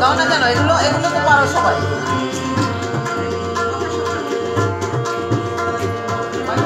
দাও না কেন? এগুলো এগুলো তো পারো সবাই। এবার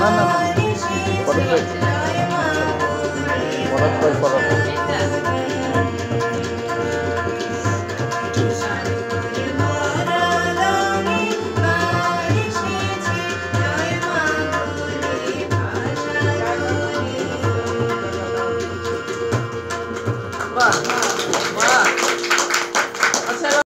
না না না